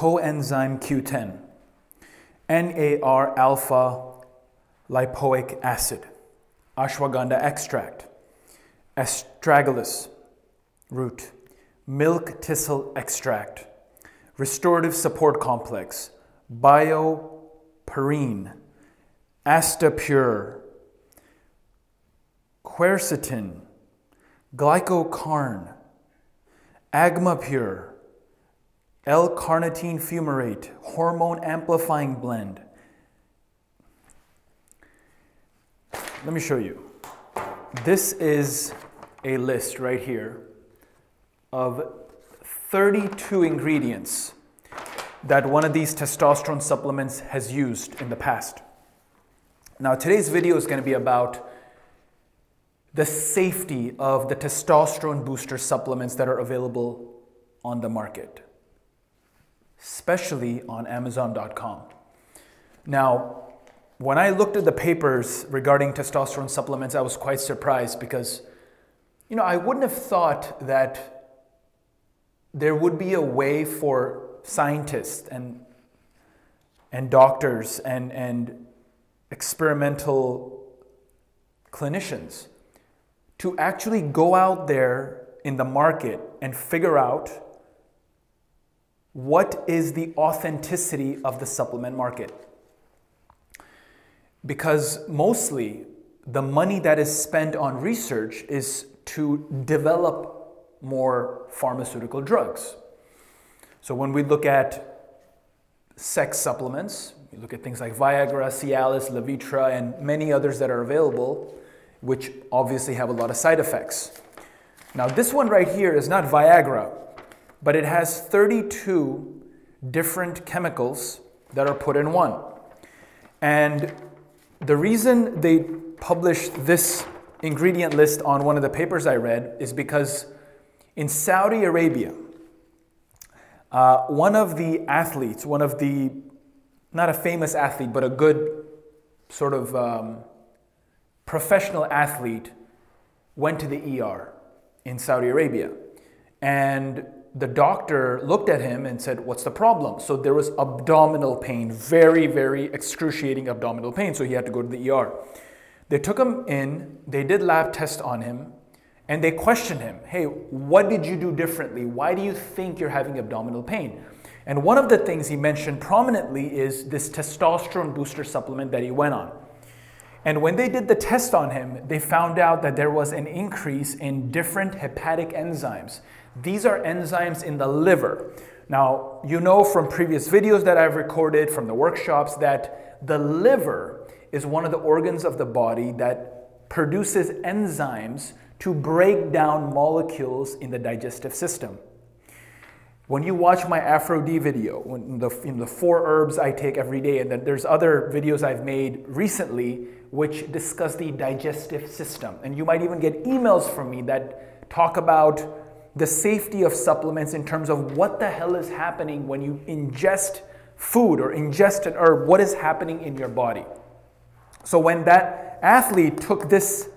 coenzyme Q10, NAR alpha lipoic acid, ashwagandha extract, astragalus root, milk thistle extract, restorative support complex, bioperine, astapure, quercetin, glycocarn, agmapure, L-carnitine fumarate, hormone amplifying blend. Let me show you. This is a list right here of 32 ingredients that one of these testosterone supplements has used in the past. Now, today's video is going to be about the safety of the testosterone booster supplements that are available on the market, especially on Amazon.com. Now, when I looked at the papers regarding testosterone supplements, I was quite surprised because, you know, I wouldn't have thought that there would be a way for scientists and, and doctors and, and experimental clinicians to actually go out there in the market and figure out what is the authenticity of the supplement market because mostly the money that is spent on research is to develop more pharmaceutical drugs. So when we look at sex supplements, you look at things like Viagra, Cialis, Levitra, and many others that are available, which obviously have a lot of side effects. Now, this one right here is not Viagra, but it has 32 different chemicals that are put in one. And the reason they published this ingredient list on one of the papers I read is because in Saudi Arabia, uh, one of the athletes, one of the, not a famous athlete, but a good sort of um, professional athlete, went to the ER in Saudi Arabia. And the doctor looked at him and said, What's the problem? So there was abdominal pain, very, very excruciating abdominal pain. So he had to go to the ER. They took him in, they did lab tests on him, and they questioned him Hey, what did you do differently? Why do you think you're having abdominal pain? And one of the things he mentioned prominently is this testosterone booster supplement that he went on. And when they did the test on him, they found out that there was an increase in different hepatic enzymes. These are enzymes in the liver. Now, you know from previous videos that I've recorded from the workshops that the liver is one of the organs of the body that produces enzymes to break down molecules in the digestive system. When you watch my Aphro-D video, in the, in the four herbs I take every day, and then there's other videos I've made recently which discuss the digestive system. And you might even get emails from me that talk about the safety of supplements in terms of what the hell is happening when you ingest food or ingest an herb, what is happening in your body. So when that athlete took this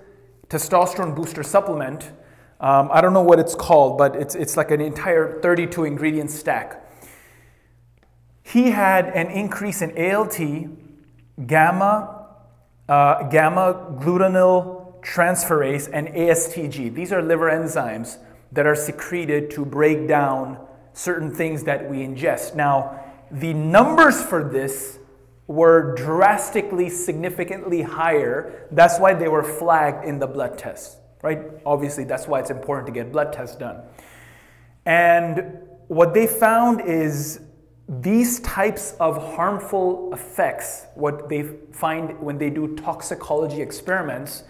testosterone booster supplement, um, I don't know what it's called, but it's, it's like an entire 32 ingredient stack. He had an increase in ALT, gamma, uh, gamma glutathione transferase, and ASTG. These are liver enzymes that are secreted to break down certain things that we ingest. Now, the numbers for this were drastically, significantly higher. That's why they were flagged in the blood test, right? Obviously, that's why it's important to get blood tests done. And what they found is these types of harmful effects, what they find when they do toxicology experiments,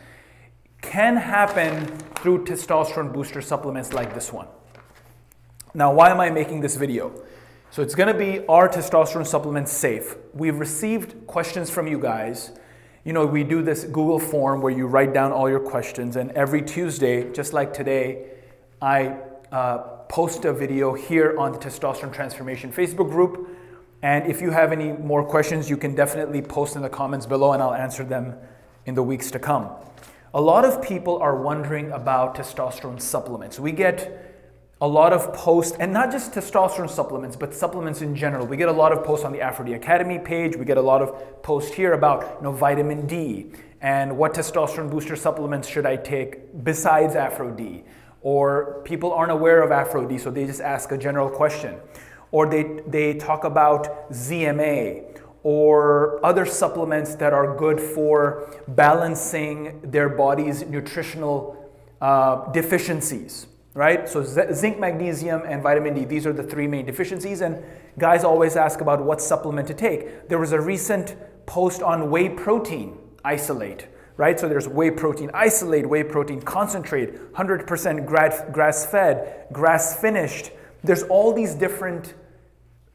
can happen through testosterone booster supplements like this one. Now, why am I making this video? So it's gonna be are testosterone supplements safe? We've received questions from you guys. You know, we do this Google form where you write down all your questions, and every Tuesday, just like today, I uh, post a video here on the Testosterone Transformation Facebook group. And if you have any more questions, you can definitely post in the comments below, and I'll answer them in the weeks to come. A lot of people are wondering about testosterone supplements. We get a lot of posts, and not just testosterone supplements, but supplements in general. We get a lot of posts on the Aphro-D Academy page. We get a lot of posts here about you know, vitamin D and what testosterone booster supplements should I take besides Aphro-D. Or people aren't aware of Aphro-D, so they just ask a general question. Or they, they talk about ZMA or other supplements that are good for balancing their body's nutritional uh, deficiencies right? So zinc, magnesium, and vitamin D, these are the three main deficiencies. And guys always ask about what supplement to take. There was a recent post on whey protein isolate, right? So there's whey protein isolate, whey protein concentrate, 100% grass fed, grass finished. There's all these different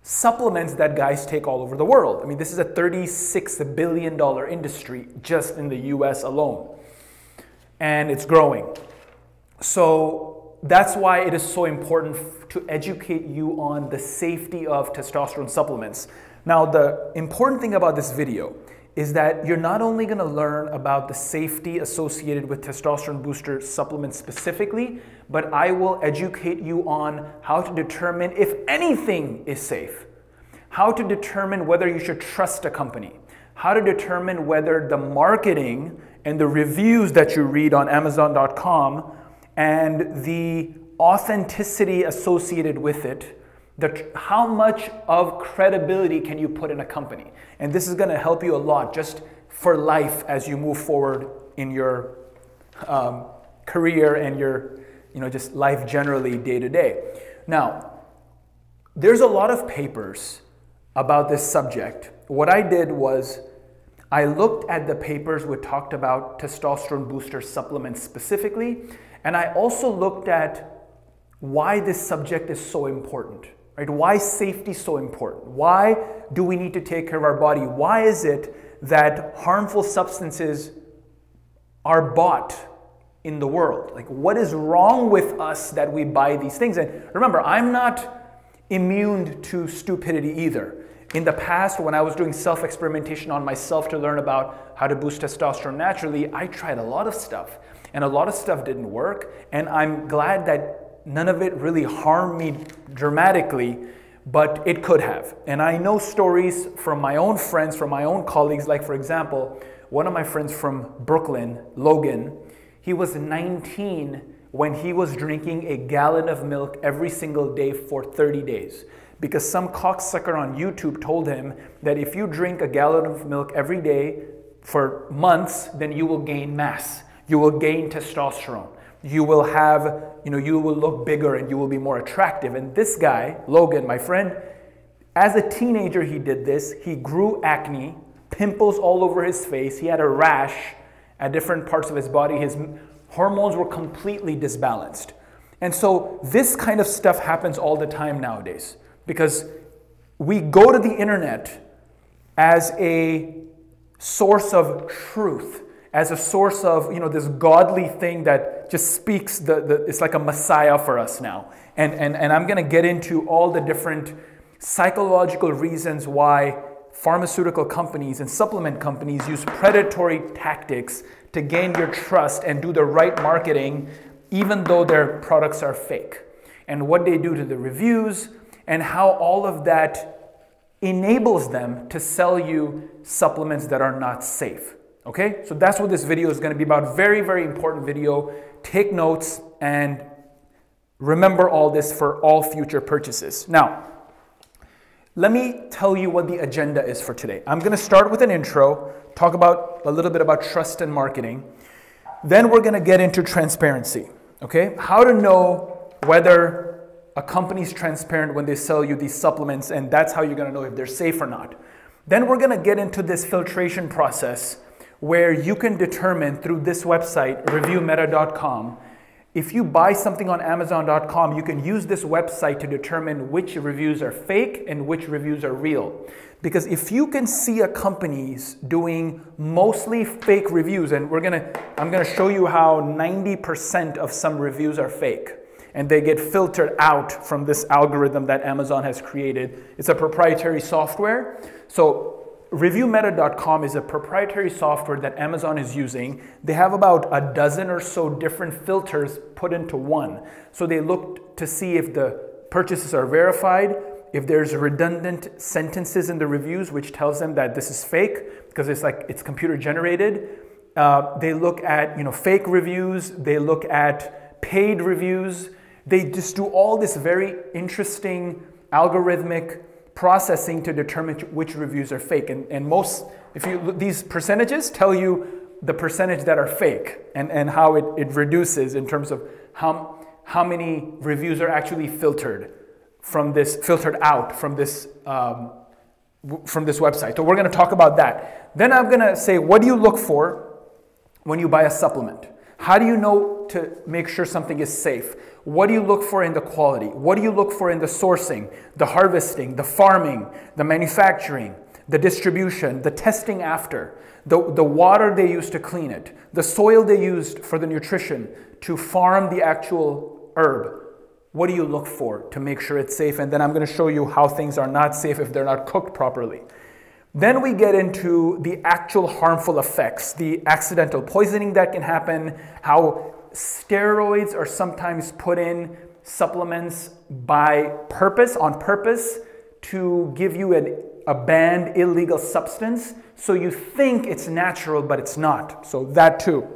supplements that guys take all over the world. I mean, this is a $36 billion industry just in the US alone, and it's growing. So that's why it is so important to educate you on the safety of testosterone supplements. Now, the important thing about this video is that you're not only going to learn about the safety associated with testosterone booster supplements specifically, but I will educate you on how to determine if anything is safe, how to determine whether you should trust a company, how to determine whether the marketing and the reviews that you read on Amazon.com and the authenticity associated with it, the, how much of credibility can you put in a company? And this is going to help you a lot just for life as you move forward in your um, career and your, you know, just life generally day to day. Now, there's a lot of papers about this subject. What I did was I looked at the papers which talked about testosterone booster supplements specifically, and I also looked at why this subject is so important, right? Why safety is so important? Why do we need to take care of our body? Why is it that harmful substances are bought in the world? Like, what is wrong with us that we buy these things? And remember, I'm not immune to stupidity either. In the past, when I was doing self experimentation on myself to learn about how to boost testosterone naturally, I tried a lot of stuff. And a lot of stuff didn't work. And I'm glad that none of it really harmed me dramatically, but it could have. And I know stories from my own friends, from my own colleagues. Like, for example, one of my friends from Brooklyn, Logan, he was 19 when he was drinking a gallon of milk every single day for 30 days. Because some cocksucker on YouTube told him that if you drink a gallon of milk every day for months, then you will gain mass you will gain testosterone. You will have, you know, you will look bigger and you will be more attractive. And this guy, Logan, my friend, as a teenager, he did this. He grew acne, pimples all over his face. He had a rash at different parts of his body. His hormones were completely disbalanced. And so, this kind of stuff happens all the time nowadays because we go to the internet as a source of truth as a source of you know this godly thing that just speaks the, the it's like a messiah for us now and and, and i'm going to get into all the different psychological reasons why pharmaceutical companies and supplement companies use predatory tactics to gain your trust and do the right marketing even though their products are fake and what they do to the reviews and how all of that enables them to sell you supplements that are not safe Okay, so that's what this video is going to be about. Very, very important video. Take notes and remember all this for all future purchases. Now, let me tell you what the agenda is for today. I'm going to start with an intro, talk about a little bit about trust and marketing. Then we're going to get into transparency. Okay, how to know whether a company's transparent when they sell you these supplements, and that's how you're going to know if they're safe or not. Then we're going to get into this filtration process where you can determine through this website, reviewmeta.com, if you buy something on Amazon.com, you can use this website to determine which reviews are fake and which reviews are real. Because if you can see a company's doing mostly fake reviews, and we're gonna, I'm gonna show you how 90% of some reviews are fake and they get filtered out from this algorithm that Amazon has created. It's a proprietary software. So ReviewMeta.com is a proprietary software that Amazon is using. They have about a dozen or so different filters put into one. So they look to see if the purchases are verified, if there's redundant sentences in the reviews which tells them that this is fake because it's like it's computer generated. Uh, they look at you know fake reviews. They look at paid reviews. They just do all this very interesting algorithmic processing to determine which reviews are fake. And, and most, if you these percentages tell you the percentage that are fake and, and how it, it reduces in terms of how, how many reviews are actually filtered from this, filtered out from this, um, from this website. So we're going to talk about that. Then I'm going to say, what do you look for when you buy a supplement? How do you know to make sure something is safe? What do you look for in the quality? What do you look for in the sourcing, the harvesting, the farming, the manufacturing, the distribution, the testing after, the, the water they used to clean it, the soil they used for the nutrition to farm the actual herb? What do you look for to make sure it's safe? And then I'm going to show you how things are not safe if they're not cooked properly. Then we get into the actual harmful effects, the accidental poisoning that can happen, how steroids are sometimes put in supplements by purpose, on purpose, to give you an, a banned illegal substance. So you think it's natural, but it's not. So that too.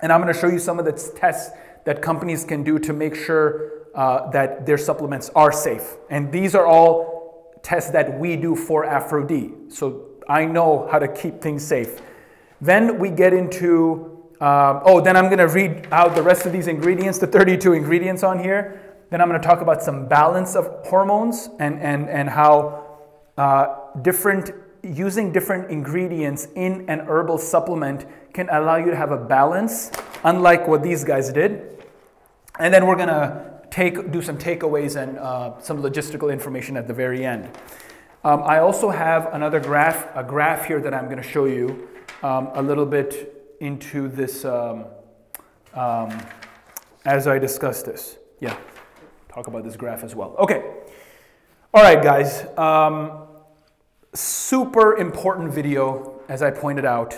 And I'm going to show you some of the tests that companies can do to make sure uh, that their supplements are safe. And these are all tests that we do for Aphro-D. So I know how to keep things safe. Then we get into, uh, oh, then I'm going to read out the rest of these ingredients, the 32 ingredients on here. Then I'm going to talk about some balance of hormones and, and, and how uh, different, using different ingredients in an herbal supplement can allow you to have a balance, unlike what these guys did. And then we're going to take, do some takeaways and uh, some logistical information at the very end. Um, I also have another graph, a graph here that I'm going to show you um, a little bit into this um, um, as I discuss this. Yeah, talk about this graph as well. Okay. All right, guys. Um, super important video, as I pointed out.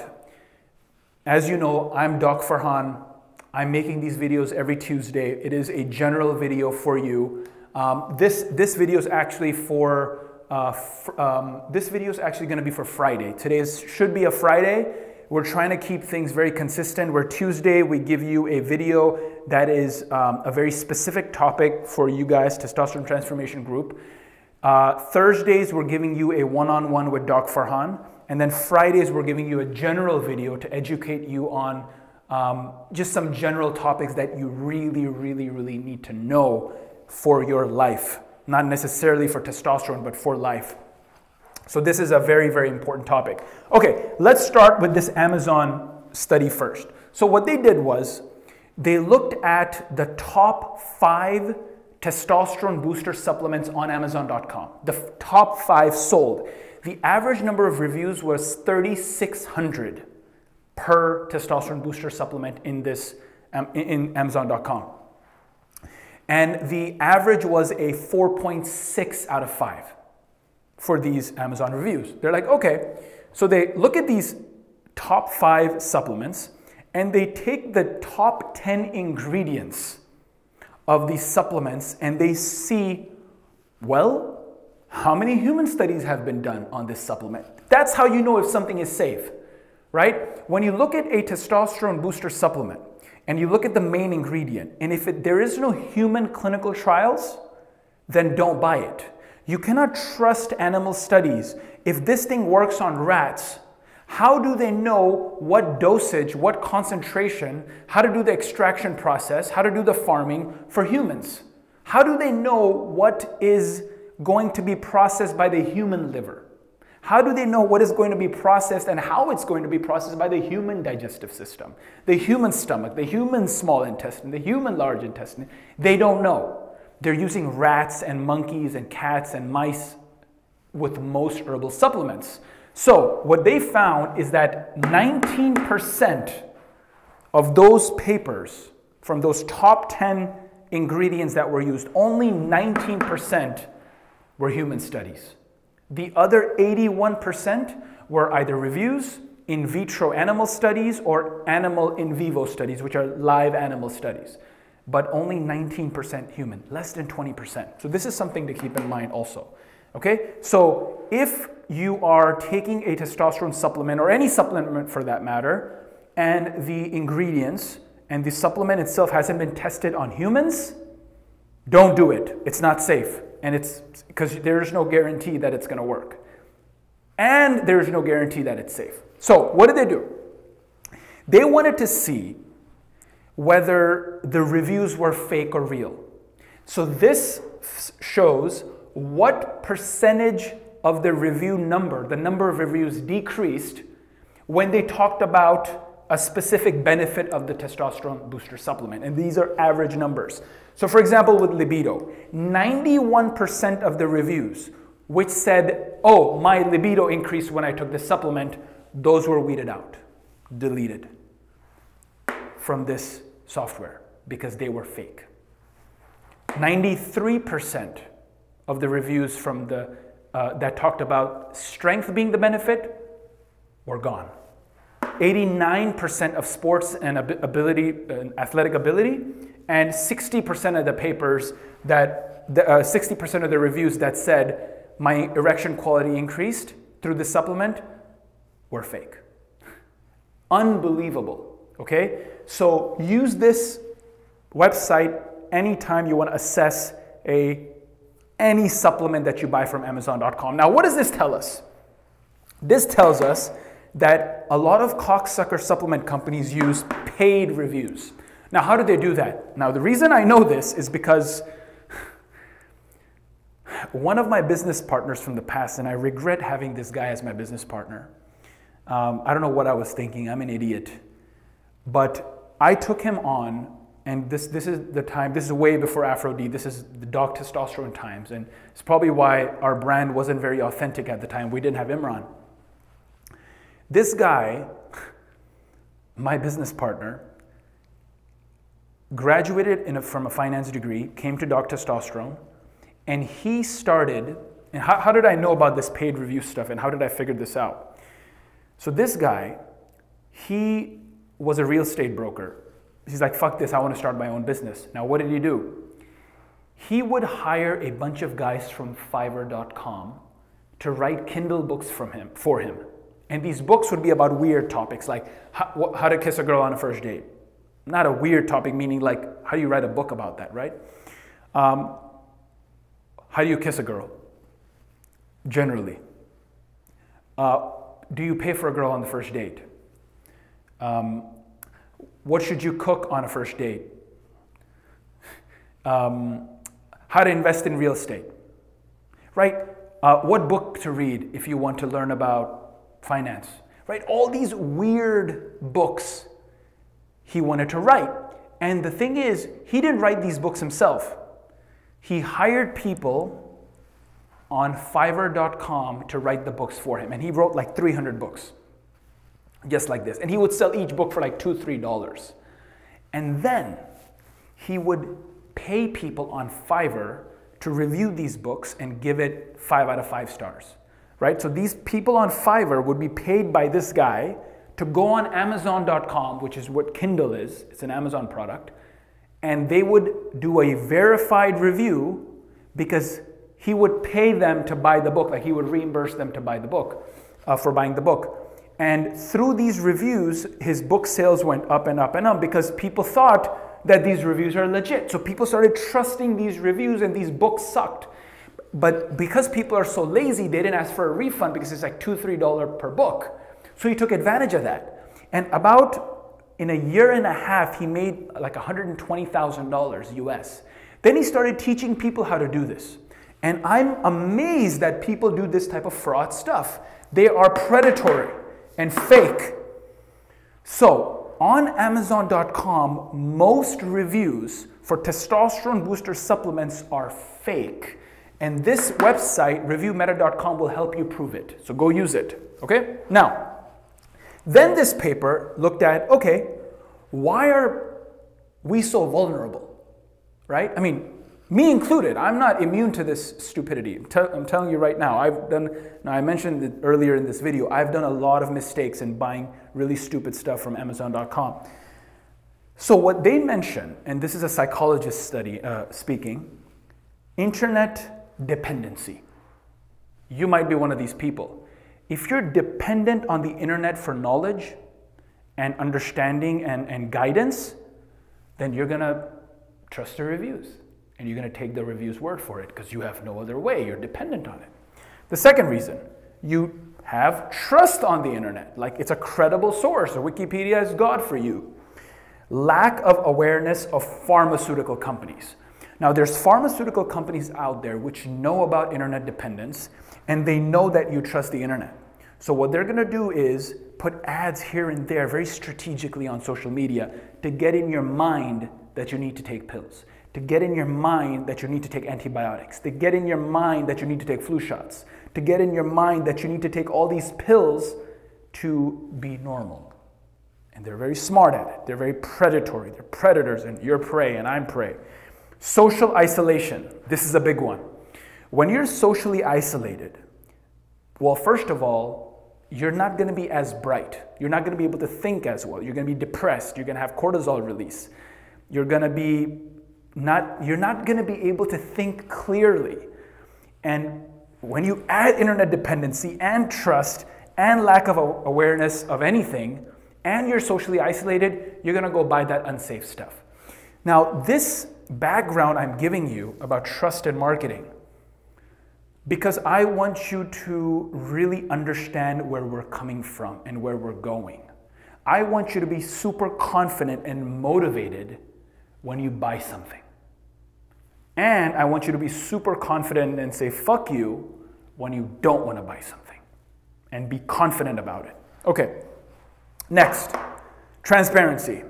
As you know, I'm Doc Farhan. I'm making these videos every Tuesday. It is a general video for you. Um, this, this video is actually for, uh, um, this video is actually gonna be for Friday. Today should be a Friday. We're trying to keep things very consistent. Where Tuesday, we give you a video that is um, a very specific topic for you guys, Testosterone Transformation Group. Uh, Thursdays, we're giving you a one-on-one -on -one with Doc Farhan. And then Fridays, we're giving you a general video to educate you on um, just some general topics that you really, really, really need to know for your life. Not necessarily for testosterone, but for life. So, this is a very, very important topic. Okay, let's start with this Amazon study first. So, what they did was they looked at the top five testosterone booster supplements on Amazon.com, the top five sold. The average number of reviews was 3,600 per testosterone booster supplement in this um, in Amazon.com. And the average was a 4.6 out of 5 for these Amazon reviews. They're like, okay, so they look at these top five supplements and they take the top 10 ingredients of these supplements and they see, well, how many human studies have been done on this supplement? That's how you know if something is safe right? When you look at a testosterone booster supplement and you look at the main ingredient, and if it, there is no human clinical trials, then don't buy it. You cannot trust animal studies. If this thing works on rats, how do they know what dosage, what concentration, how to do the extraction process, how to do the farming for humans? How do they know what is going to be processed by the human liver? How do they know what is going to be processed and how it's going to be processed by the human digestive system, the human stomach, the human small intestine, the human large intestine? They don't know. They're using rats and monkeys and cats and mice with most herbal supplements. So, what they found is that 19% of those papers from those top 10 ingredients that were used, only 19% were human studies. The other 81% were either reviews, in vitro animal studies, or animal in vivo studies, which are live animal studies. but only 19% human, less than 20%. So this is something to keep in mind also. Okay, so if you are taking a testosterone supplement or any supplement for that matter, and the ingredients and the supplement itself hasn't been tested on humans, don't do it. It's not safe. And it's because there's no guarantee that it's going to work. And there's no guarantee that it's safe. So, what did they do? They wanted to see whether the reviews were fake or real. So, this shows what percentage of the review number, the number of reviews decreased when they talked about a specific benefit of the testosterone booster supplement. And these are average numbers. So, for example, with libido, 91% of the reviews which said, oh, my libido increased when I took this supplement, those were weeded out, deleted from this software because they were fake. 93% of the reviews from the, uh, that talked about strength being the benefit were gone. 89% of sports and ability, uh, athletic ability, and 60% of the papers that, the, uh, 60% of the reviews that said my erection quality increased through the supplement were fake. Unbelievable, okay? So use this website anytime you want to assess a any supplement that you buy from amazon.com. Now, what does this tell us? This tells us that a lot of cocksucker supplement companies use paid reviews. Now, how do they do that? Now, the reason I know this is because one of my business partners from the past, and I regret having this guy as my business partner. Um, I don't know what I was thinking, I'm an idiot. But I took him on, and this, this is the time, this is way before Aphro-D, this is the Doc Testosterone times, and it's probably why our brand wasn't very authentic at the time. We didn't have Imran. This guy, my business partner, graduated a, from a finance degree, came to Dr. Testosterone, and he started. And how, how did I know about this paid review stuff, and how did I figure this out? So this guy, he was a real estate broker. He's like, fuck this, I want to start my own business. Now, what did he do? He would hire a bunch of guys from Fiverr.com to write Kindle books from him for him. And these books would be about weird topics like how, to kiss a girl on a first date. Not a weird topic, meaning like how do you write a book about that, right? Um, how do you kiss a girl? Generally. Uh, do you pay for a girl on the first date? Um, what should you cook on a first date? Um, how to invest in real estate, right? Uh, what book to read if you want to learn about finance, right? All these weird books he wanted to write. And the thing is, he didn't write these books himself. He hired people on Fiverr.com to write the books for him. And he wrote like 300 books, just like this. And he would sell each book for like two, three dollars. And then he would pay people on Fiverr to review these books and give it five out of five stars right? So these people on Fiverr would be paid by this guy to go on Amazon.com, which is what Kindle is, it's an Amazon product, and they would do a verified review because he would pay them to buy the book, like he would reimburse them to buy the book, uh, for buying the book. And through these reviews, his book sales went up and up and up because people thought that these reviews are legit. So people started trusting these reviews and these books sucked. But because people are so lazy, they didn't ask for a refund because it's like two, three dollar per book. So he took advantage of that. And about in a year and a half, he made like $120,000 US. Then he started teaching people how to do this. And I'm amazed that people do this type of fraud stuff. They are predatory and fake. So, on Amazon.com, most reviews for testosterone booster supplements are fake. And this website, reviewmeta.com, will help you prove it. So go use it. Okay? Now, then this paper looked at okay, why are we so vulnerable? Right? I mean, me included, I'm not immune to this stupidity. I'm, telling you right now, I've done, now I mentioned it earlier in this video, I've done a lot of mistakes in buying really stupid stuff from Amazon.com. So, what they mention, and this is a psychologist study uh, speaking, internet dependency. You might be one of these people. If you're dependent on the internet for knowledge and understanding and, and guidance, then you're gonna trust the reviews and you're gonna take the review's word for it because you have no other way. You're dependent on it. The second reason, you have trust on the internet, like it's a credible source, or Wikipedia is God for you lack of awareness of pharmaceutical companies. Now, there's pharmaceutical companies out there which know about internet dependence and they know that you trust the internet. So, what they're gonna do is put ads here and there very strategically on social media to get in your mind that you need to take pills, to get in your mind that you need to take antibiotics, to get in your mind that you need to take flu shots, to get in your mind that you need to take all these pills to be normal. And they're very smart at it. They're very predatory. They're predators, and you're prey, and I'm prey. Social isolation. This is a big one. When you're socially isolated, well, first of all, you're not going to be as bright. You're not going to be able to think as well. You're going to be depressed. You're going to have cortisol release. You're going to be not you're not going to be able to think clearly. And when you add internet dependency and trust and lack of awareness of anything, and you're socially isolated, you're gonna go buy that unsafe stuff. Now, this background I'm giving you about trust and marketing, because I want you to really understand where we're coming from and where we're going. I want you to be super confident and motivated when you buy something. And I want you to be super confident and say, fuck you, when you don't want to buy something. And be confident about it. Okay. Next, transparency.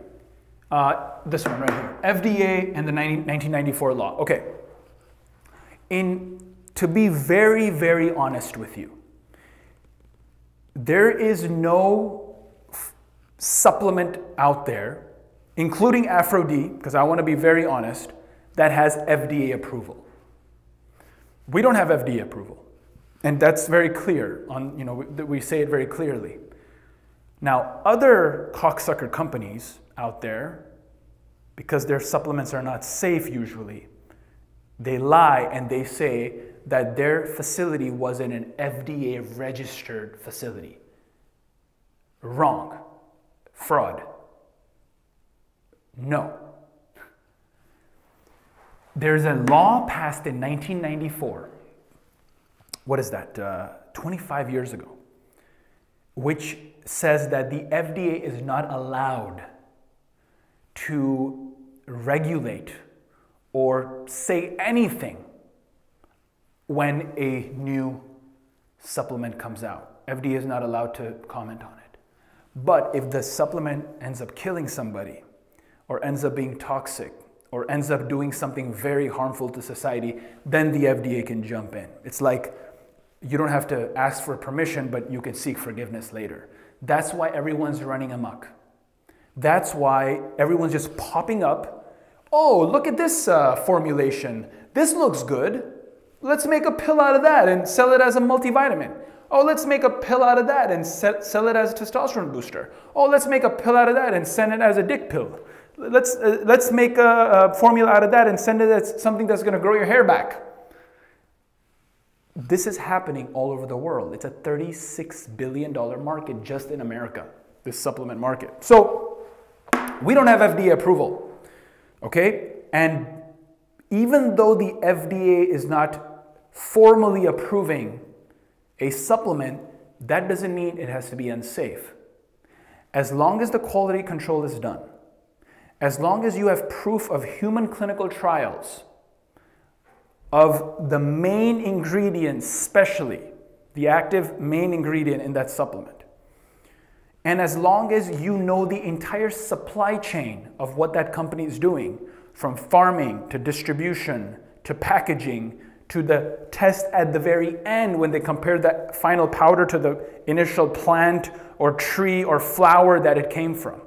Uh, this one right here, FDA and the 90, 1994 law. Okay. In to be very, very honest with you, there is no supplement out there, including Aphro-D, because I want to be very honest, that has FDA approval. We don't have FDA approval. And that's very clear on, you know, we, we say it very clearly. Now, other cocksucker companies out there, because their supplements are not safe usually, they lie and they say that their facility wasn't an FDA registered facility. Wrong. Fraud. No. There's a law passed in 1994. What is that? Uh, 25 years ago, which says that the FDA is not allowed to regulate or say anything when a new supplement comes out. FDA is not allowed to comment on it. But if the supplement ends up killing somebody, or ends up being toxic, or ends up doing something very harmful to society, then the FDA can jump in. It's like you don't have to ask for permission, but you can seek forgiveness later. That's why everyone's running amok. That's why everyone's just popping up. Oh, look at this uh, formulation. This looks good. Let's make a pill out of that and sell it as a multivitamin. Oh, let's make a pill out of that and sell it as a testosterone booster. Oh, let's make a pill out of that and send it as a dick pill. Let's, uh, let's make a, a formula out of that and send it as something that's going to grow your hair back. This is happening all over the world. It's a $36 billion market just in America, this supplement market. So we don't have FDA approval, okay? And even though the FDA is not formally approving a supplement, that doesn't mean it has to be unsafe. As long as the quality control is done, as long as you have proof of human clinical trials, of the main ingredient, especially the active main ingredient in that supplement. And as long as you know the entire supply chain of what that company is doing, from farming to distribution to packaging to the test at the very end when they compare that final powder to the initial plant or tree or flower that it came from.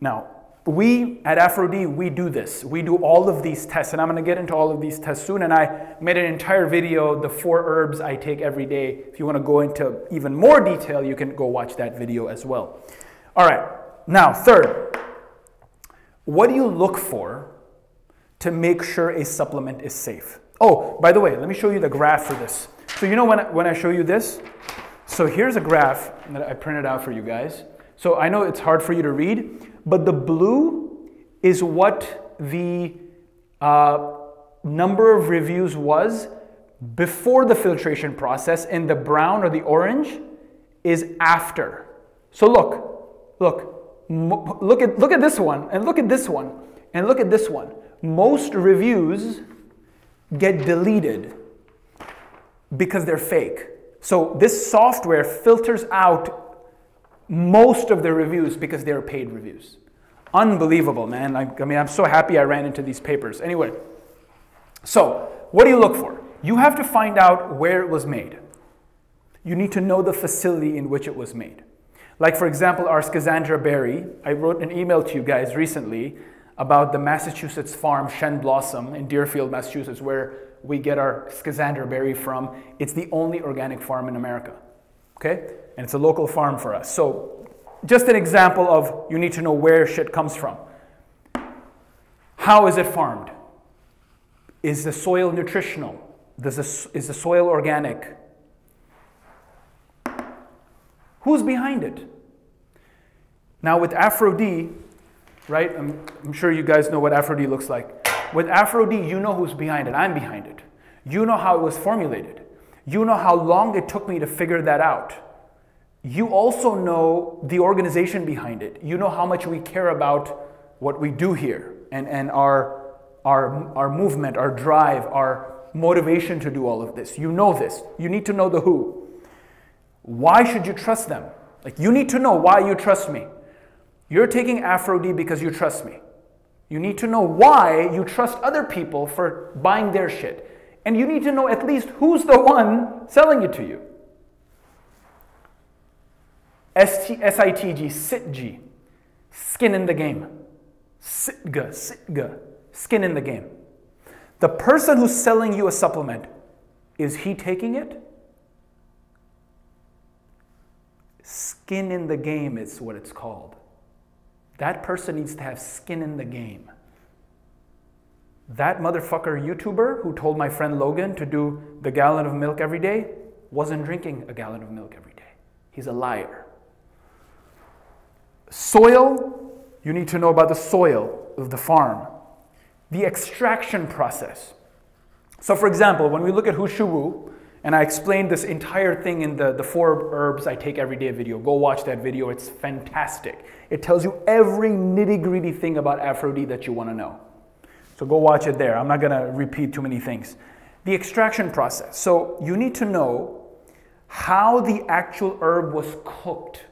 Now, we at Aphro-D, we do this. We do all of these tests, and I'm going to get into all of these tests soon. And I made an entire video, the four herbs I take every day. If you want to go into even more detail, you can go watch that video as well. All right, now, third, what do you look for to make sure a supplement is safe? Oh, by the way, let me show you the graph for this. So you know when I, when I show you this? So here's a graph that I printed out for you guys. So I know it's hard for you to read, but the blue is what the uh, number of reviews was before the filtration process, and the brown or the orange is after. So look, look, look at, look at this one, and look at this one, and look at this one. Most reviews get deleted because they're fake. So this software filters out most of the reviews because they're paid reviews. Unbelievable, man. Like, I mean, I'm so happy I ran into these papers. Anyway, so what do you look for? You have to find out where it was made. You need to know the facility in which it was made. Like, for example, our Schisandra berry. I wrote an email to you guys recently about the Massachusetts farm Shen Blossom in Deerfield, Massachusetts, where we get our Schisandra berry from. It's the only organic farm in America. Okay? And it's a local farm for us. So, just an example of you need to know where shit comes from. How is it farmed? Is the soil nutritional? Does the, is the soil organic? Who's behind it? Now, with Aphro-D, right? I'm, I'm sure you guys know what Aphro-D looks like. With Aphro-D, you know who's behind it. I'm behind it. You know how it was formulated. You know how long it took me to figure that out. You also know the organization behind it. You know how much we care about what we do here and, and our, our, our movement, our drive, our motivation to do all of this. You know this. You need to know the who. Why should you trust them? Like, you need to know why you trust me. You're taking Aphro-D because you trust me. You need to know why you trust other people for buying their shit. And you need to know at least who's the one selling it to you. S-I-T-G, SITG, skin in the game. Sitga, sitga, skin in the game. The person who's selling you a supplement, is he taking it? Skin in the game is what it's called. That person needs to have skin in the game. That motherfucker YouTuber who told my friend Logan to do the gallon of milk every day wasn't drinking a gallon of milk every day. He's a liar. Soil, you need to know about the soil of the farm. The extraction process. So, for example, when we look at He Shou Wu, and I explained this entire thing in the, the four herbs I take every day video. Go watch that video, it's fantastic. It tells you every nitty gritty thing about Aphro-D that you want to know. So go watch it there. I'm not going to repeat too many things. The extraction process. So you need to know how the actual herb was cooked,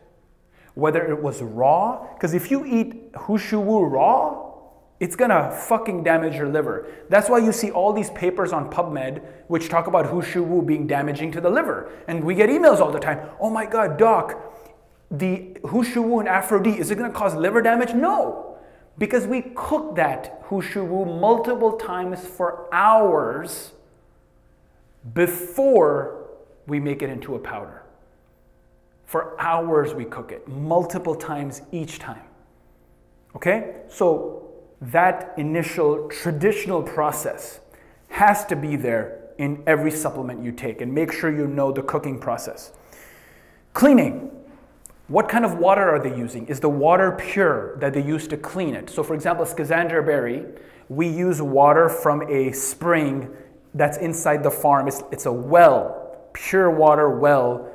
whether it was raw, because if you eat He Shou Wu raw, it's gonna fucking damage your liver. That's why you see all these papers on PubMed which talk about He Shou Wu being damaging to the liver. And we get emails all the time. Oh my God, doc, the He Shou Wu and Aphro-D, is it gonna cause liver damage? No, because we cook that He Shou Wu multiple times for hours before we make it into a powder. For hours we cook it, multiple times each time. Okay? So that initial traditional process has to be there in every supplement you take and make sure you know the cooking process. Cleaning. What kind of water are they using? Is the water pure that they use to clean it? So for example, Schisandra berry, we use water from a spring that's inside the farm. It's, it's a well, pure water well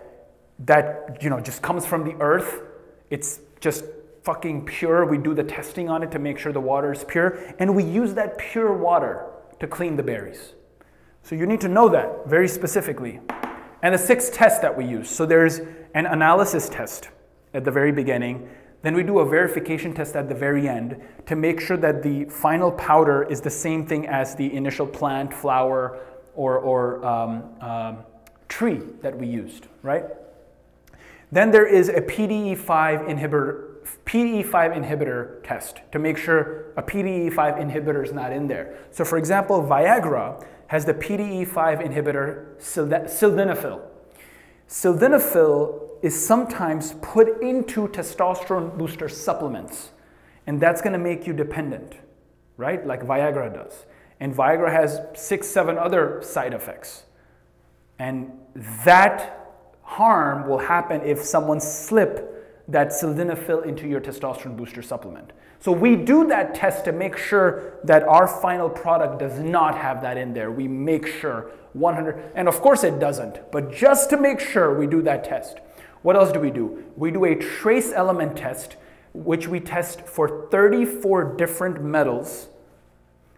that you know just comes from the earth. It's just fucking pure. We do the testing on it to make sure the water is pure, and we use that pure water to clean the berries. So you need to know that very specifically. And the six tests that we use. So there's an analysis test at the very beginning. Then we do a verification test at the very end to make sure that the final powder is the same thing as the initial plant, flower, or, or um, um, tree that we used, right? Then there is a PDE5 inhibitor PDE5 inhibitor test to make sure a PDE5 inhibitor is not in there. So for example, Viagra has the PDE5 inhibitor sildenafil. Sildenafil is sometimes put into testosterone booster supplements. And that's going to make you dependent, right? Like Viagra does. And Viagra has six, seven other side effects. And that harm will happen if someone slip that sildenafil into your testosterone booster supplement. So we do that test to make sure that our final product does not have that in there. We make sure 100, and of course it doesn't, but just to make sure we do that test. What else do we do? We do a trace element test, which we test for 34 different metals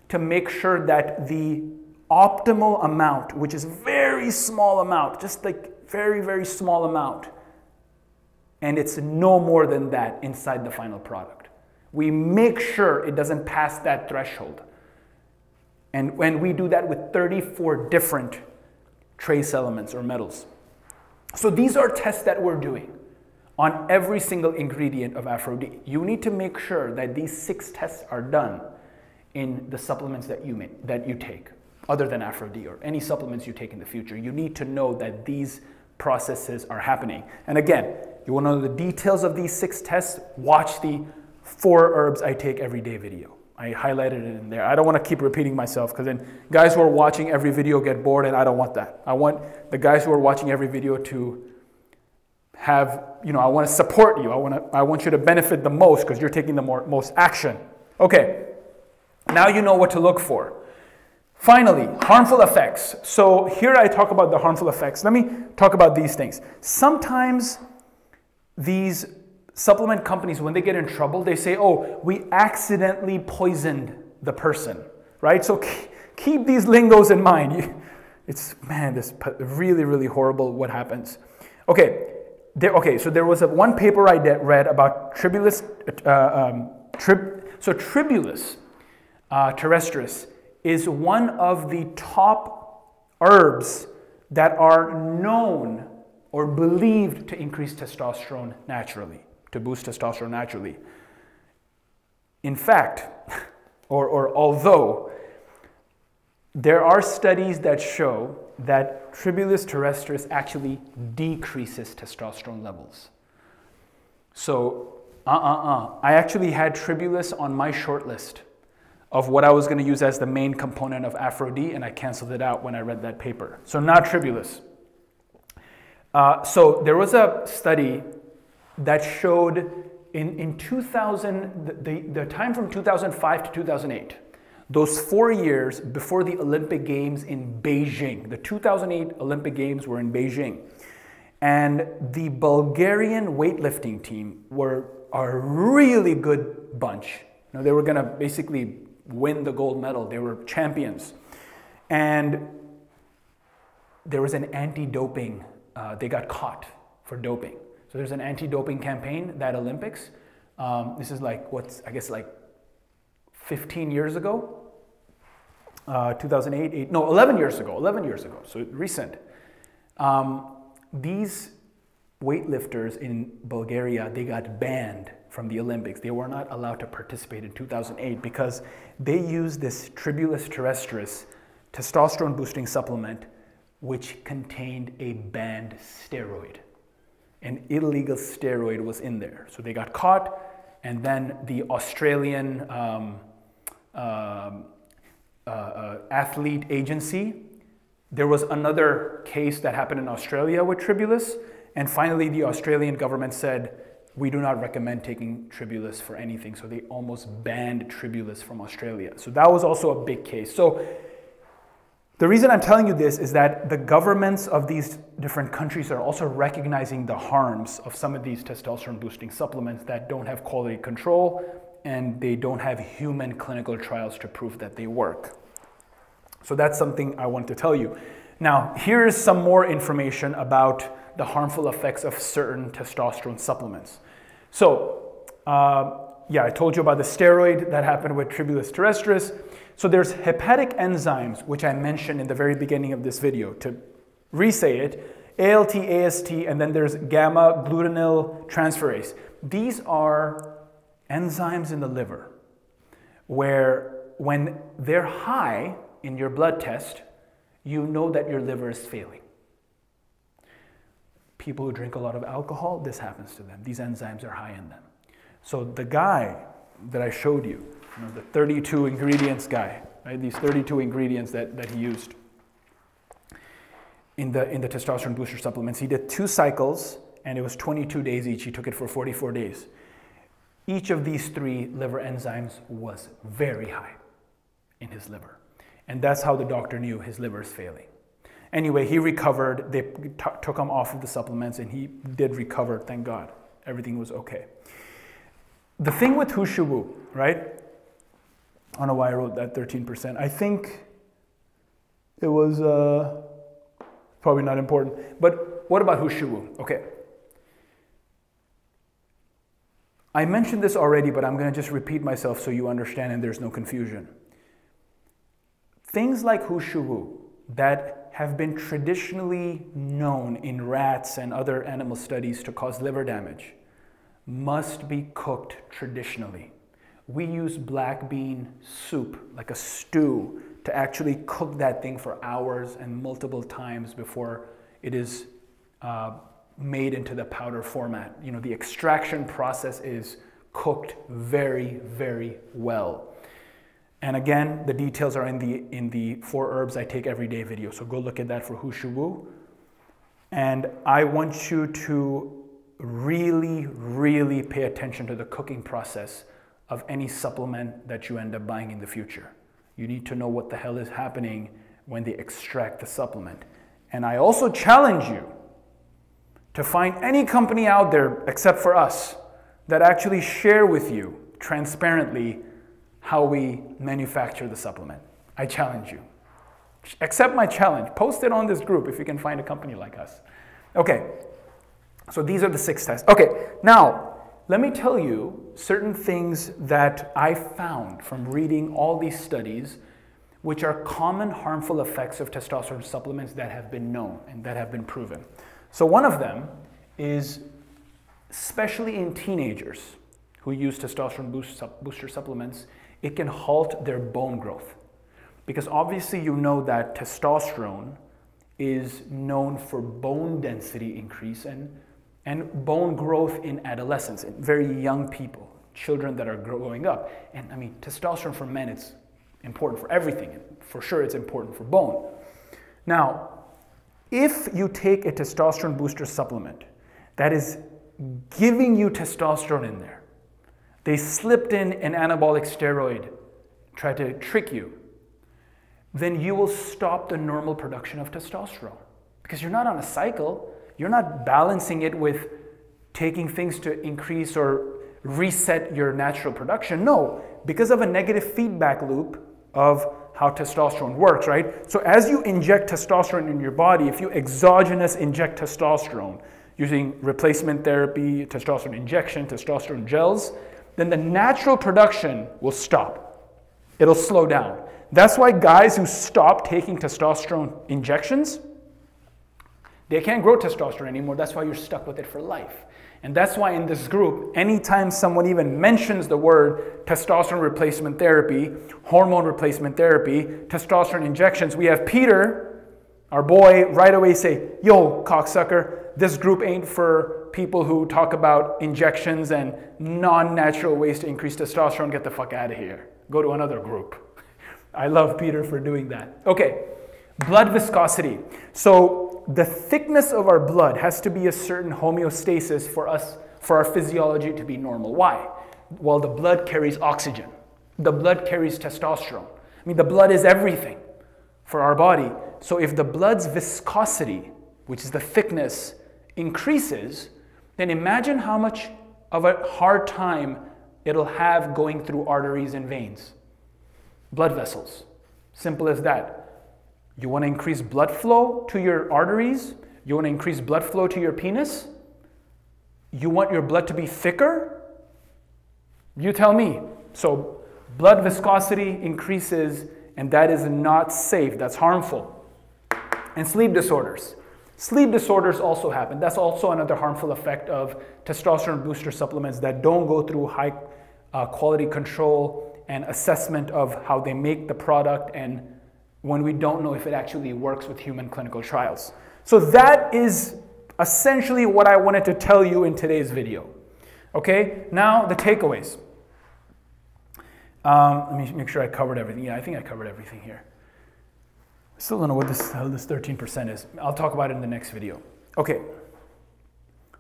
to make sure that the optimal amount, which is very small amount, just like very, very small amount, and it's no more than that inside the final product. We make sure it doesn't pass that threshold. And when we do that with 34 different trace elements or metals. So these are tests that we're doing on every single ingredient of Aphro-D. You need to make sure that these six tests are done in the supplements that you, make, that you take, other than Aphro-D or any supplements you take in the future. You need to know that these processes are happening. And again, you want to know the details of these six tests? Watch the four herbs I take every day video. I highlighted it in there. I don't want to keep repeating myself because then guys who are watching every video get bored and I don't want that. I want the guys who are watching every video to have, you know, I want to support you. I want, to, I want you to benefit the most because you're taking the more, most action. Okay, now you know what to look for. Finally, harmful effects. So here I talk about the harmful effects. Let me talk about these things. Sometimes these supplement companies, when they get in trouble, they say, oh, we accidentally poisoned the person, right? So keep these lingos in mind. It's, man, this really, really horrible what happens. Okay, there, okay, so there was a, one paper I read about tribulus, uh, um, trib, so tribulus uh, terrestris is one of the top herbs that are known or believed to increase testosterone naturally, to boost testosterone naturally. In fact, or, or although, there are studies that show that Tribulus terrestris actually decreases testosterone levels. So, uh uh uh. I actually had Tribulus on my short list of what I was going to use as the main component of Aphro-D, and I canceled it out when I read that paper. So, not Tribulus. Uh, so there was a study that showed in, in 2000, the, the time from 2005 to 2008, those four years before the Olympic Games in Beijing, the 2008 Olympic Games were in Beijing. And the Bulgarian weightlifting team were a really good bunch. They were going to basically win the gold medal. They were champions. And there was an anti-doping uh, they got caught for doping. So there's an anti-doping campaign that Olympics. Um, this is like what's I guess like 15 years ago, uh, 2008, eight, no, 11 years ago, 11 years ago, so recent. Um, these weightlifters in Bulgaria, they got banned from the Olympics. They were not allowed to participate in 2008 because they used this Tribulus terrestris testosterone boosting supplement which contained a banned steroid. An illegal steroid was in there. So they got caught, and then the Australian um, uh, uh, uh, athlete agency, there was another case that happened in Australia with Tribulus, and finally the Australian government said, we do not recommend taking Tribulus for anything. So they almost banned Tribulus from Australia. So that was also a big case. So the reason I'm telling you this is that the governments of these different countries are also recognizing the harms of some of these testosterone boosting supplements that don't have quality control and they don't have human clinical trials to prove that they work. So that's something I want to tell you. Now, here is some more information about the harmful effects of certain testosterone supplements. So, uh, yeah, I told you about the steroid that happened with Tribulus terrestris. So there's hepatic enzymes, which I mentioned in the very beginning of this video. To re-say it, ALT, AST, and then there's gamma glutamyl transferase. These are enzymes in the liver where when they're high in your blood test, you know that your liver is failing. People who drink a lot of alcohol, this happens to them. These enzymes are high in them. So the guy that I showed you, you know, the 32 ingredients guy, right? These 32 ingredients that, that he used in the, in the testosterone booster supplements. He did two cycles and it was 22 days each. He took it for 44 days. Each of these three liver enzymes was very high in his liver. And that's how the doctor knew his liver is failing. Anyway, he recovered. They took him off of the supplements and he did recover, thank God. Everything was okay. The thing with He Shou Wu, right? I don't know why I wrote that 13%. I think it was uh, probably not important. But what about He Shou Wu? Okay. I mentioned this already, but I'm going to just repeat myself so you understand and there's no confusion. Things like He Shou Wu that have been traditionally known in rats and other animal studies to cause liver damage must be cooked traditionally. We use black bean soup, like a stew, to actually cook that thing for hours and multiple times before it is uh, made into the powder format. You know, the extraction process is cooked very, very well. And again, the details are in the, in the four herbs I take every day video. So go look at that for He Shou Wu. And I want you to really, really pay attention to the cooking process of any supplement that you end up buying in the future. You need to know what the hell is happening when they extract the supplement. And I also challenge you to find any company out there, except for us, that actually share with you transparently how we manufacture the supplement. I challenge you. Accept my challenge. Post it on this group if you can find a company like us. Okay, so these are the six tests. Okay, now let me tell you certain things that I found from reading all these studies, which are common harmful effects of testosterone supplements that have been known and that have been proven. So one of them is, especially in teenagers who use testosterone boost, booster supplements, it can halt their bone growth. Because obviously you know that testosterone is known for bone density increase and, and bone growth in adolescence, in very young people, children that are growing up. And I mean, testosterone for men it's important for everything. And for sure, it's important for bone. Now, if you take a testosterone booster supplement that is giving you testosterone in there, they slipped in an anabolic steroid, tried to trick you, then you will stop the normal production of testosterone because you're not on a cycle. You're not balancing it with taking things to increase or reset your natural production. No, because of a negative feedback loop of how testosterone works, right? So as you inject testosterone in your body, if you exogenous inject testosterone using replacement therapy, testosterone injection, testosterone gels, then the natural production will stop. It'll slow down. That's why guys who stop taking testosterone injections, they can't grow testosterone anymore. That's why you're stuck with it for life. And that's why in this group, anytime someone even mentions the word testosterone replacement therapy, hormone replacement therapy, testosterone injections, we have Peter, our boy, right away say, Yo, cocksucker, this group ain't for people who talk about injections and non natural ways to increase testosterone. Get the fuck out of here. Go to another group. I love Peter for doing that. Okay, blood viscosity. So the thickness of our blood has to be a certain homeostasis for us, for our physiology to be normal. Why? Well, the blood carries oxygen. The blood carries testosterone. I mean, the blood is everything for our body. So if the blood's viscosity, which is the thickness, increases, then imagine how much of a hard time it'll have going through arteries and veins. Blood vessels. Simple as that. You want to increase blood flow to your arteries? You want to increase blood flow to your penis? You want your blood to be thicker? You tell me. So, blood viscosity increases, and that is not safe. That's harmful. And sleep disorders. Sleep disorders also happen. That's also another harmful effect of testosterone booster supplements that don't go through high uh, quality control and assessment of how they make the product and when we don't know if it actually works with human clinical trials. So that is essentially what I wanted to tell you in today's video. Okay, now the takeaways. Um, let me make sure I covered everything. Yeah, I think I covered everything here. Still don't know what this, how this 13% is. I'll talk about it in the next video. Okay,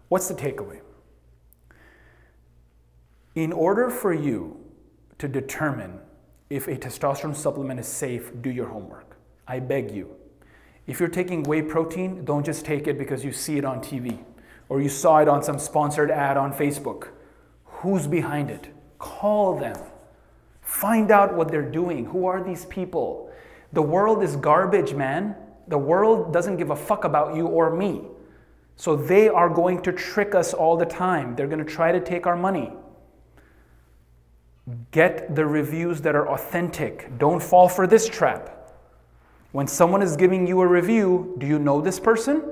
what's the takeaway? In order for you to determine if a testosterone supplement is safe, do your homework. I beg you. If you're taking whey protein, don't just take it because you see it on TV or you saw it on some sponsored ad on Facebook. Who's behind it? Call them. Find out what they're doing. Who are these people? The world is garbage, man. The world doesn't give a fuck about you or me. So they are going to trick us all the time. They're going to try to take our money. Get the reviews that are authentic. Don't fall for this trap. When someone is giving you a review, do you know this person?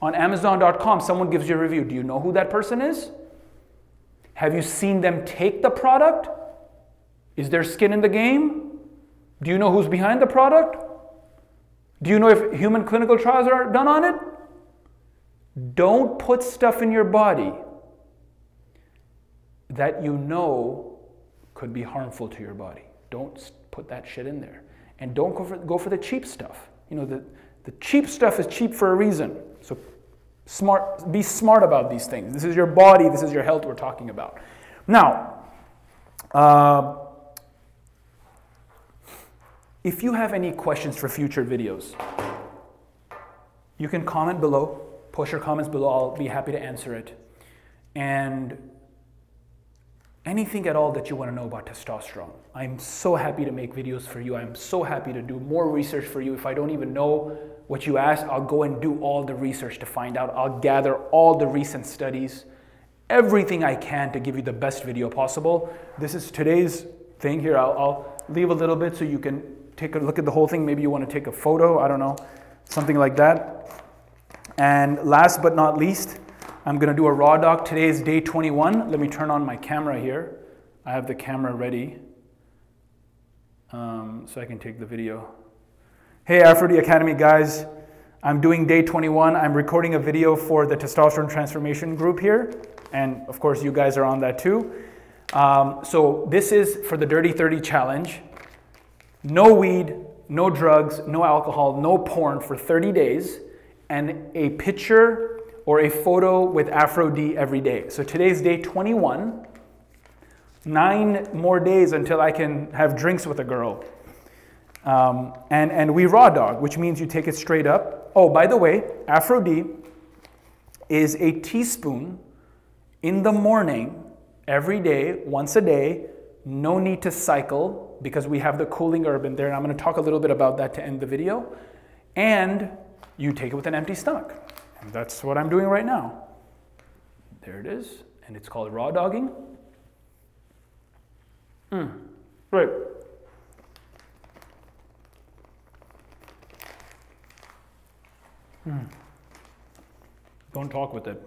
On Amazon.com, someone gives you a review. Do you know who that person is? Have you seen them take the product? Is there skin in the game? Do you know who's behind the product? Do you know if human clinical trials are done on it? Don't put stuff in your body that you know could be harmful to your body. Don't put that shit in there. And don't go for, go for the cheap stuff. You know, the, the cheap stuff is cheap for a reason. So smart, be smart about these things. This is your body, this is your health we're talking about. Now, uh, if you have any questions for future videos, you can comment below, post your comments below, I'll be happy to answer it. And anything at all that you want to know about testosterone. I'm so happy to make videos for you. I'm so happy to do more research for you. If I don't even know what you asked, I'll go and do all the research to find out. I'll gather all the recent studies, everything I can to give you the best video possible. This is today's thing here. I'll, I'll leave a little bit so you can take a look at the whole thing. Maybe you want to take a photo, I don't know, something like that. And last but not least, I'm going to do a raw doc. Today is day 21. Let me turn on my camera here. I have the camera ready um, so I can take the video. Hey, Aphro-D Academy guys. I'm doing day 21. I'm recording a video for the testosterone transformation group here. And of course, you guys are on that too. Um, so this is for the Dirty 30 challenge. No weed, no drugs, no alcohol, no porn for 30 days, and a picture or a photo with Aphro-D every day. So today's day 21. Nine more days until I can have drinks with a girl. Um, and, and we raw dog, which means you take it straight up. Oh, by the way, Aphro-D is a teaspoon in the morning every day, once a day. No need to cycle because we have the cooling herb in there. And I'm going to talk a little bit about that to end the video. And you take it with an empty stomach. And that's what I'm doing right now. There it is. And it's called raw dogging. Mm. Right. Mm. Don't talk with it.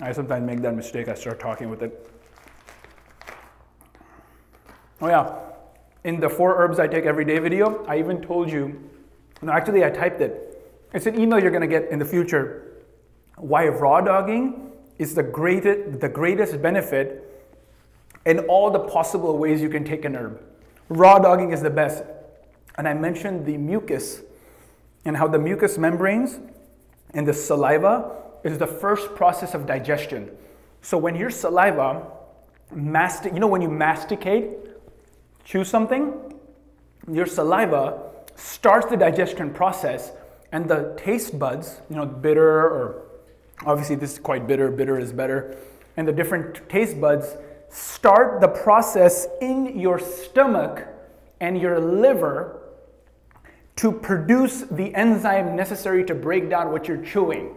I sometimes make that mistake. I start talking with it. Oh, yeah. In the four herbs I take every day video, I even told you, no, actually, I typed it. It's an email you're to get in the future. Why raw dogging is the greatest, the greatest benefit in all the possible ways you can take an herb. Raw dogging is the best. And I mentioned the mucus and how the mucous membranes and the saliva is the first process of digestion. So when your saliva mastic, you know when you masticate, chew something, your saliva starts the digestion process and the taste buds, you know, bitter or obviously this is quite bitter, bitter is better, and the different taste buds start the process in your stomach and your liver to produce the enzyme necessary to break down what you're chewing.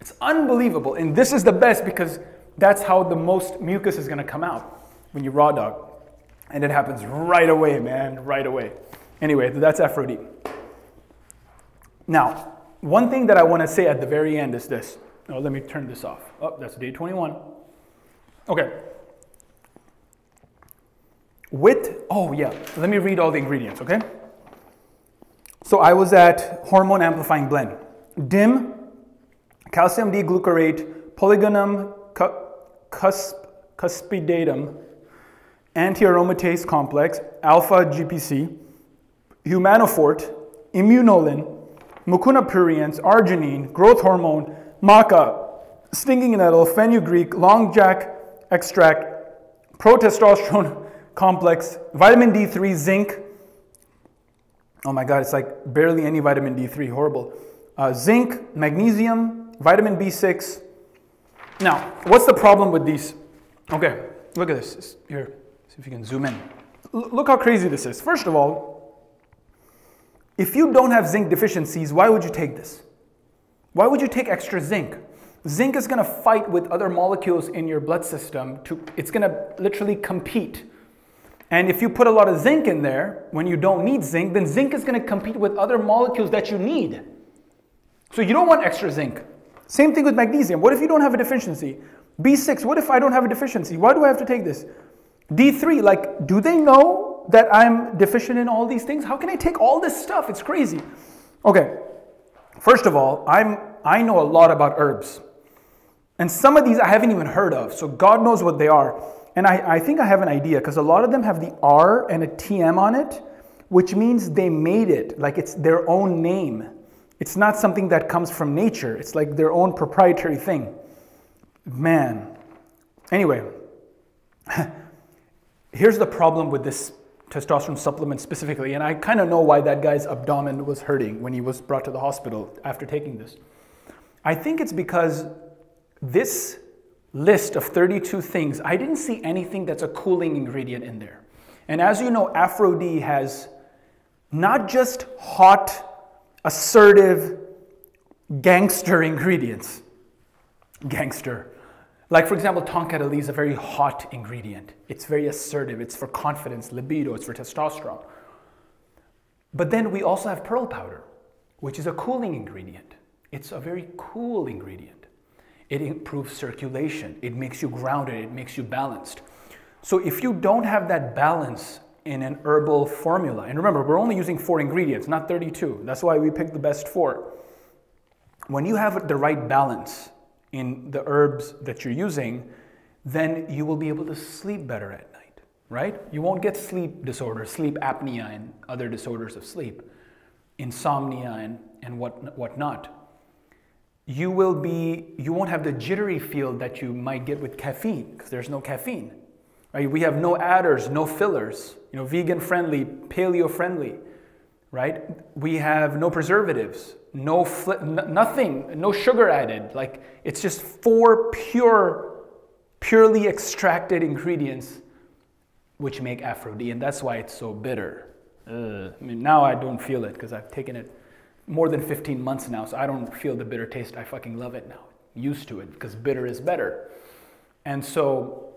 It's unbelievable. And this is the best because that's how the most mucus is going to come out when you raw dog. And it happens right away, man, right away. Anyway, that's Aphro-D. Now, one thing that I want to say at the very end is this. Oh, let me turn this off. Oh, that's day 21. Okay. With, oh yeah, let me read all the ingredients, okay? So I was at Hormone Amplifying Blend. DIM, calcium D-glucarate, polygonum cusp, cuspidatum, anti-aromatase complex, alpha GPC, humanofort, immunolin, mucuna pruriens, arginine, growth hormone, maca, stinging nettle, fenugreek, long jack extract, protestosterone complex, vitamin D3, zinc. Oh my God, it's like barely any vitamin D3, horrible. Uh, zinc, magnesium, vitamin B6. Now, what's the problem with these? Okay, look at this. Here, see if you can zoom in. L- look how crazy this is. First of all, if you don't have zinc deficiencies, why would you take this? Why would you take extra zinc? Zinc is going to fight with other molecules in your blood system to it's going to literally compete. And if you put a lot of zinc in there when you don't need zinc, then zinc is going to compete with other molecules that you need. So you don't want extra zinc. Same thing with magnesium. What if you don't have a deficiency? B6, what if I don't have a deficiency? Why do I have to take this? D3, like, do they know that I'm deficient in all these things? How can I take all this stuff? It's crazy. Okay, first of all, I'm, I know a lot about herbs. And some of these I haven't even heard of, so God knows what they are. And I, I think I have an idea because a lot of them have the R and a TM on it, which means they made it, like it's their own name. It's not something that comes from nature, it's like their own proprietary thing. Man. Anyway, here's the problem with this testosterone supplement specifically, and I kind of know why that guy's abdomen was hurting when he was brought to the hospital after taking this. I think it's because this list of 32 things, I didn't see anything that's a cooling ingredient in there. And as you know, Aphro-D has not just hot, assertive, gangster ingredients. Gangster. Like, for example, tongkat Ali is a very hot ingredient. It's very assertive. It's for confidence, libido, it's for testosterone. But then we also have pearl powder, which is a cooling ingredient. It's a very cool ingredient. It improves circulation. It makes you grounded. It makes you balanced. So if you don't have that balance in an herbal formula, and remember, we're only using four ingredients, not 32. That's why we picked the best four. When you have the right balance in the herbs that you're using, then you will be able to sleep better at night, right? You won't get sleep disorders, sleep apnea, and other disorders of sleep, insomnia, and, and what, whatnot. You will be you won't have the jittery feel that you might get with caffeine because there's no caffeine right? We have no adders no fillers you know vegan friendly paleo friendly right we have no preservatives no nothing no sugar added like it's just four pure purely extracted ingredients which make Aphro-D and that's why it's so bitter Ugh. i mean now i don't feel it because i've taken it more than 15 months now, so I don't feel the bitter taste. I fucking love it now. Used to it because bitter is better. And so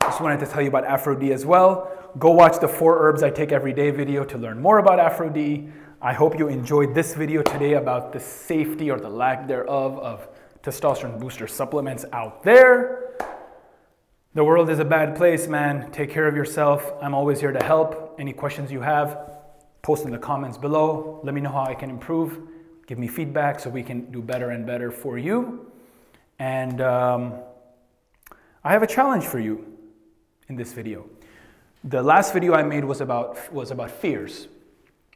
I just wanted to tell you about Aphro-D as well. Go watch the four herbs I take every day video to learn more about Aphro-D. I hope you enjoyed this video today about the safety or the lack thereof of testosterone booster supplements out there. The world is a bad place, man. Take care of yourself. I'm always here to help. Any questions you have, post in the comments below. Let me know how I can improve. Give me feedback so we can do better and better for you. And um, I have a challenge for you in this video. The last video I made was about, was about fears,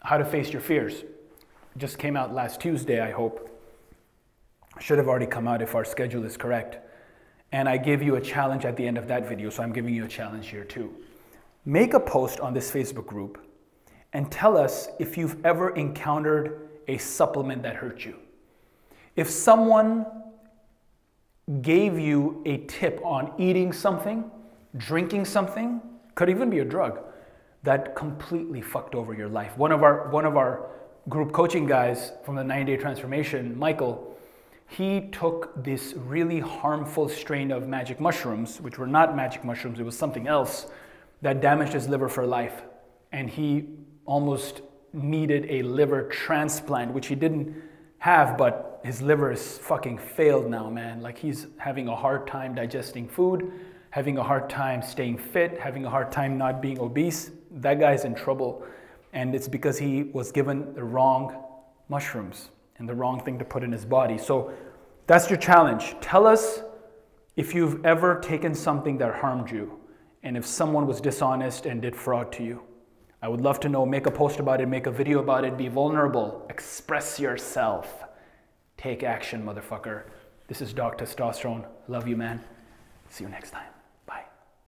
how to face your fears. It just came out last Tuesday, I hope. Should have already come out if our schedule is correct. And I gave you a challenge at the end of that video, so I'm giving you a challenge here too. Make a post on this Facebook group and tell us if you've ever encountered a supplement that hurt you. If someone gave you a tip on eating something, drinking something, could even be a drug that completely fucked over your life. One of our one of our group coaching guys from the 90 day transformation, Michael, he took this really harmful strain of magic mushrooms, which were not magic mushrooms, it was something else that damaged his liver for life. And he almost needed a liver transplant, which he didn't have, but his liver is fucking failed now, man. Like he's having a hard time digesting food, having a hard time staying fit, having a hard time not being obese. That guy's in trouble. And it's because he was given the wrong mushrooms and the wrong thing to put in his body. So that's your challenge. Tell us if you've ever taken something that harmed you and if someone was dishonest and did fraud to you. I would love to know. Make a post about it, make a video about it, be vulnerable, express yourself. Take action, motherfucker. This is Doc Testosterone. Love you, man. See you next time.